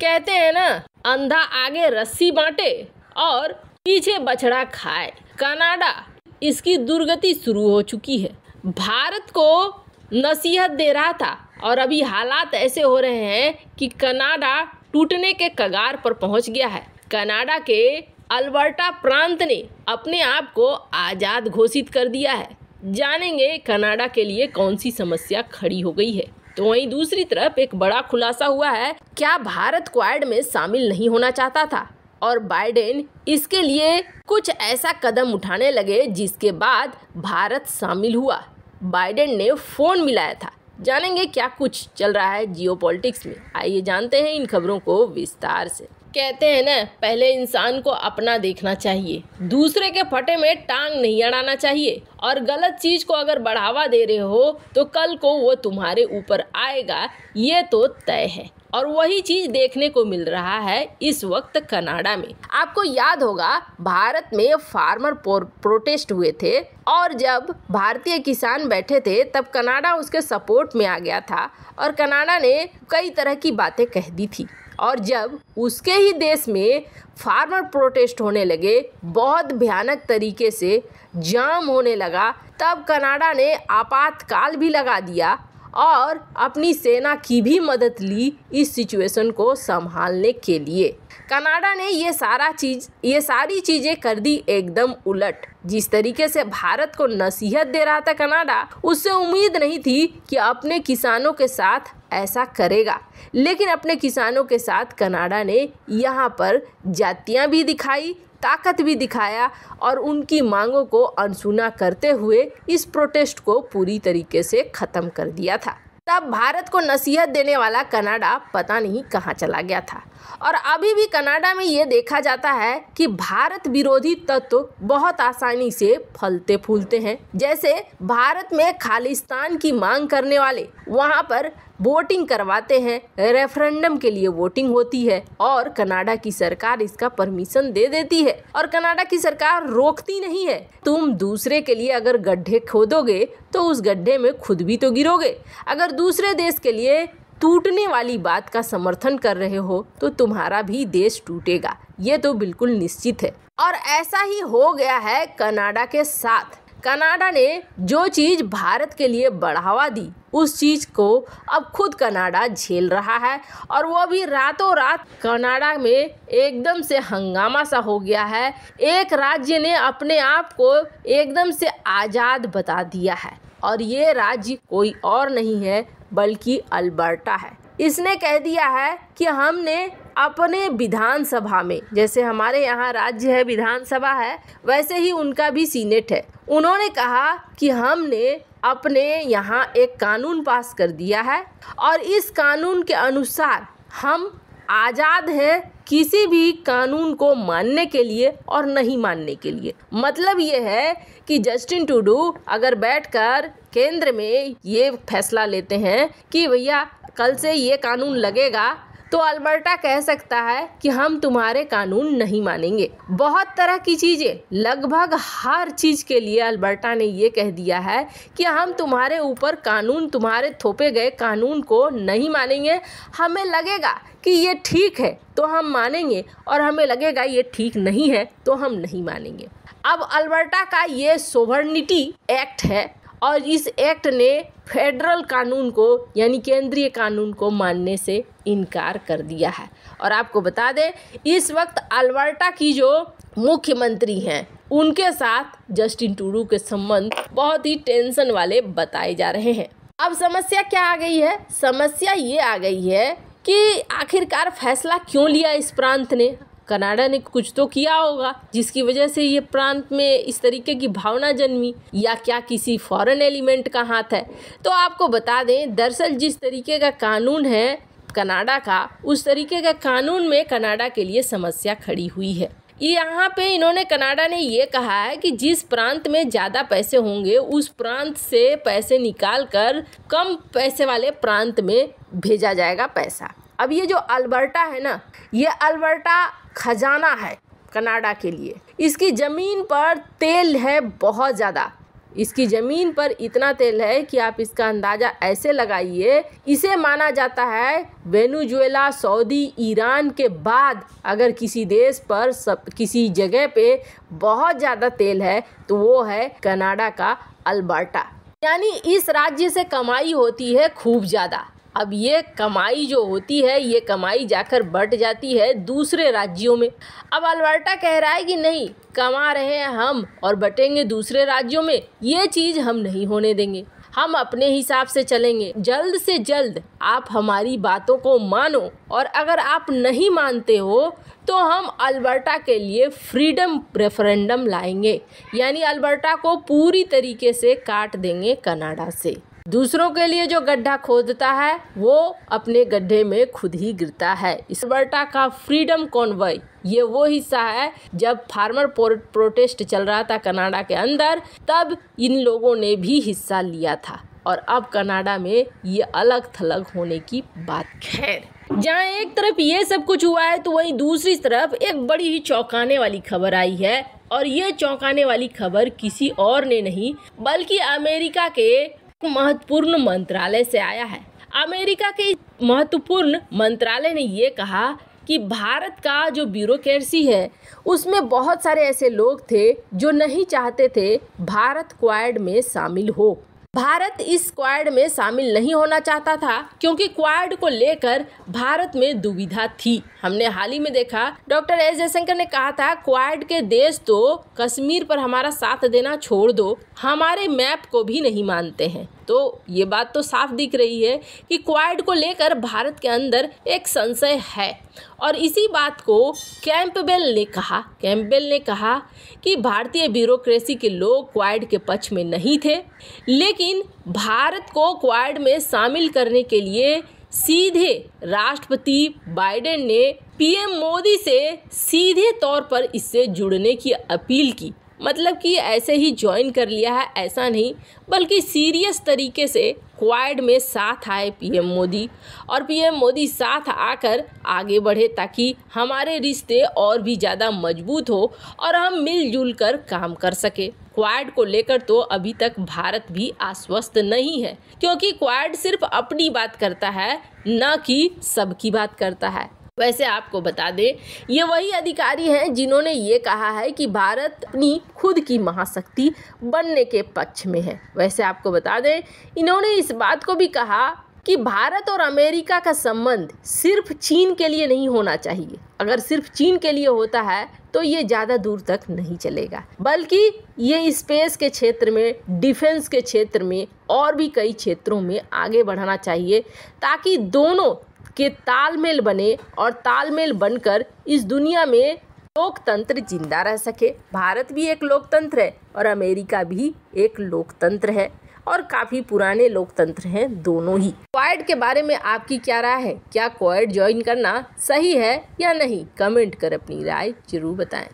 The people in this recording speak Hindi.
कहते हैं ना, अंधा आगे रस्सी बांटे और पीछे बछड़ा खाए। कनाडा इसकी दुर्गति शुरू हो चुकी है। भारत को नसीहत दे रहा था और अभी हालात ऐसे हो रहे हैं कि कनाडा टूटने के कगार पर पहुँच गया है। कनाडा के अल्बर्टा प्रांत ने अपने आप को आज़ाद घोषित कर दिया है। जानेंगे कनाडा के लिए कौन सी समस्या खड़ी हो गई है। तो वहीं दूसरी तरफ़ एक बड़ा खुलासा हुआ है, क्या भारत क्वाड में शामिल नहीं होना चाहता था? और बाइडेन इसके लिए कुछ ऐसा कदम उठाने लगे जिसके बाद भारत शामिल हुआ। बाइडेन ने फ़ोन मिलाया था। जानेंगे क्या कुछ चल रहा है जियो में। आइए जानते हैं इन खबरों को विस्तार से। कहते हैं ना, पहले इंसान को अपना देखना चाहिए। दूसरे के फटे में टांग नहीं अड़ाना चाहिए। और गलत चीज़ को अगर बढ़ावा दे रहे हो तो कल को वो तुम्हारे ऊपर आएगा। ये तो तय है। और वही चीज़ देखने को मिल रहा है इस वक्त कनाडा में। आपको याद होगा, भारत में फार्मर प्रोटेस्ट हुए थे। और जब भारतीय किसान बैठे थे, तब कनाडा उसके सपोर्ट में आ गया था। और कनाडा ने कई तरह की बातें कह दी थी। और जब उसके ही देश में फार्मर प्रोटेस्ट होने लगे, बहुत भयानक तरीके से जाम होने लगा, तब कनाडा ने आपातकाल भी लगा दिया। और अपनी सेना की भी मदद ली इस सिचुएशन को संभालने के लिए। कनाडा ने ये सारा चीज़, ये सारी चीज़ें कर दी एकदम उलट। जिस तरीके से भारत को नसीहत दे रहा था कनाडा, उससे उम्मीद नहीं थी कि अपने किसानों के साथ ऐसा करेगा। लेकिन अपने किसानों के साथ कनाडा ने यहाँ पर जातियाँ भी दिखाई ताकत भी दिखाया और उनकी मांगों को अनसुना करते हुए इस प्रोटेस्ट को पूरी तरीके से ख़त्म कर दिया था। तब भारत को नसीहत देने वाला कनाडा पता नहीं कहाँ चला गया था। और अभी भी कनाडा में ये देखा जाता है कि भारत विरोधी तत्व बहुत आसानी से फलते फूलते हैं। जैसे भारत में खालिस्तान की मांग करने वाले, वहाँ पर वोटिंग करवाते हैं। रेफरेंडम के लिए वोटिंग होती है और कनाडा की सरकार इसका परमिशन दे देती है और कनाडा की सरकार रोकती नहीं है। तुम दूसरे के लिए अगर गड्ढे खोदोगे तो उस गड्ढे में खुद भी तो गिरोगे। अगर दूसरे देश के लिए टूटने वाली बात का समर्थन कर रहे हो तो तुम्हारा भी देश टूटेगा। ये तो बिल्कुल निश्चित है। और ऐसा ही हो गया है कनाडा के साथ। कनाडा ने जो चीज़ भारत के लिए बढ़ावा दी, उस चीज़ को अब खुद कनाडा झेल रहा है और वो भी रातों रात कनाडा में एकदम से हंगामा सा हो गया है। एक राज्य ने अपने आप को एकदम से आज़ाद बता दिया है और ये राज्य कोई और नहीं है, बल्कि अल्बर्टा है। इसने कह दिया है कि हमने अपने विधानसभा में, जैसे हमारे यहाँ राज्य है, विधानसभा है, वैसे ही उनका भी सीनेट है। उन्होंने कहा कि हमने अपने यहाँ एक कानून पास कर दिया है और इस कानून के अनुसार हम आज़ाद हैं किसी भी कानून को मानने के लिए और नहीं मानने के लिए। मतलब ये है कि जस्टिन टूडू अगर बैठकर केंद्र में ये फैसला लेते हैं कि भैया कल से ये कानून लगेगा तो अल्बर्टा कह सकता है कि हम तुम्हारे कानून नहीं मानेंगे। बहुत तरह की चीज़ें। लगभग हर चीज़ के लिए अल्बर्टा ने ये कह दिया है कि हम तुम्हारे ऊपर कानून, तुम्हारे थोपे गए कानून को नहीं मानेंगे। हमें लगेगा कि ये ठीक है तो हम मानेंगे। और हमें लगेगा ये ठीक नहीं है तो हम नहीं मानेंगे। अब अल्बर्टा का ये सोवर्निटी एक्ट है। और इस एक्ट ने फेडरल कानून को, यानी केंद्रीय कानून को मानने से इनकार कर दिया है। और आपको बता दें, इस वक्त अल्बर्टा की जो मुख्यमंत्री हैं, उनके साथ जस्टिन टूडू के संबंध बहुत ही टेंशन वाले बताए जा रहे हैं। अब समस्या क्या आ गई है? समस्या ये आ गई है कि आखिरकार फैसला क्यों लिया इस प्रांत ने? कनाडा ने कुछ तो किया होगा, जिसकी वजह से ये प्रांत में इस तरीके की भावना जन्मी, या क्या किसी फॉरेन एलिमेंट का हाथ है। तो आपको बता दें, दरअसल जिस तरीके का कानून है कनाडा का, उस तरीके का कानून में कनाडा के लिए समस्या खड़ी हुई है। यहाँ पे इन्होंने कनाडा ने ये कहा है कि जिस प्रांत में ज़्यादा पैसे होंगे, उस प्रांत से पैसे निकाल कर कम पैसे वाले प्रांत में भेजा जाएगा पैसा। अब ये जो अल्बर्टा है ना, ये अल्बर्टा खजाना है कनाडा के लिए। इसकी ज़मीन पर तेल है बहुत ज़्यादा। इसकी ज़मीन पर इतना तेल है कि आप इसका अंदाज़ा ऐसे लगाइए, इसे माना जाता है वेनुजुएला, सऊदी, ईरान के बाद अगर किसी देश पर सब, किसी जगह पे बहुत ज़्यादा तेल है तो वो है कनाडा का अल्बर्टा। यानी इस राज्य से कमाई होती है खूब ज़्यादा। अब ये कमाई जो होती है, ये कमाई जाकर बट जाती है दूसरे राज्यों में। अब अल्बर्टा कह रहा है कि नहीं, कमा रहे हैं हम और बटेंगे दूसरे राज्यों में, ये चीज़ हम नहीं होने देंगे। हम अपने हिसाब से चलेंगे। जल्द से जल्द आप हमारी बातों को मानो और अगर आप नहीं मानते हो तो हम अल्बर्टा के लिए फ्रीडम रेफरेंडम लाएँगे। यानी अल्बर्टा को पूरी तरीके से काट देंगे कनाडा से। दूसरों के लिए जो गड्ढा खोदता है, वो अपने गड्ढे में खुद ही गिरता है। इस बर्टा का फ्रीडम कॉन्वॉय, ये वो हिस्सा है, जब फार्मर प्रोटेस्ट चल रहा था कनाडा के अंदर, तब इन लोगों ने भी हिस्सा लिया था। और अब कनाडा में ये अलग थलग होने की बात खैर। जहाँ एक तरफ़ ये सब कुछ हुआ है तो वहीं दूसरी तरफ़ एक बड़ी ही चौंकाने वाली खबर आई है। और ये चौंकाने वाली खबर किसी और ने नहीं, बल्कि अमेरिका के महत्वपूर्ण मंत्रालय से आया है। अमेरिका के महत्वपूर्ण मंत्रालय ने ये कहा कि भारत का जो ब्यूरोक्रेसी है, उसमें बहुत सारे ऐसे लोग थे जो नहीं चाहते थे भारत क्वाड में शामिल हो। भारत इस क्वाड में शामिल नहीं होना चाहता था, क्योंकि क्वाड को लेकर भारत में दुविधा थी। हमने हाल ही में देखा, डॉक्टर एस जयशंकर ने कहा था क्वाड के देश तो कश्मीर पर हमारा साथ देना छोड़ दो, हमारे मैप को भी नहीं मानते हैं। तो ये बात तो साफ़ दिख रही है कि क्वाड को लेकर भारत के अंदर एक संशय है। और इसी बात को कैंपबेल ने कहा। कैंपबेल ने कहा कि भारतीय ब्यूरोक्रेसी के लोग क्वाड के पक्ष में नहीं थे, लेकिन भारत को क्वाड में शामिल करने के लिए सीधे राष्ट्रपति बाइडेन ने पीएम मोदी से सीधे तौर पर इससे जुड़ने की अपील की। मतलब कि ऐसे ही ज्वाइन कर लिया है, ऐसा नहीं, बल्कि सीरियस तरीके से क्वाड में साथ आए पीएम मोदी। और पीएम मोदी साथ आकर आगे बढ़े ताकि हमारे रिश्ते और भी ज़्यादा मज़बूत हो और हम मिलजुल कर काम कर सके। क्वाड को लेकर तो अभी तक भारत भी आश्वस्त नहीं है, क्योंकि क्वाड सिर्फ़ अपनी बात करता है, न कि सबकी बात करता है। वैसे आपको बता दें, ये वही अधिकारी हैं जिन्होंने ये कहा है कि भारत अपनी खुद की महाशक्ति बनने के पक्ष में है। वैसे आपको बता दें, इन्होंने इस बात को भी कहा कि भारत और अमेरिका का संबंध सिर्फ़ चीन के लिए नहीं होना चाहिए। अगर सिर्फ़ चीन के लिए होता है तो ये ज़्यादा दूर तक नहीं चलेगा। बल्कि ये स्पेस के क्षेत्र में, डिफेंस के क्षेत्र में और भी कई क्षेत्रों में आगे बढ़ना चाहिए, ताकि दोनों के तालमेल बने और तालमेल बनकर इस दुनिया में लोकतंत्र ज़िंदा रह सके। भारत भी एक लोकतंत्र है और अमेरिका भी एक लोकतंत्र है और काफ़ी पुराने लोकतंत्र हैं दोनों ही। क्वाइड के बारे में आपकी क्या राय है? क्या क्वाइड ज्वाइन करना सही है या नहीं? कमेंट कर अपनी राय ज़रूर बताएँ।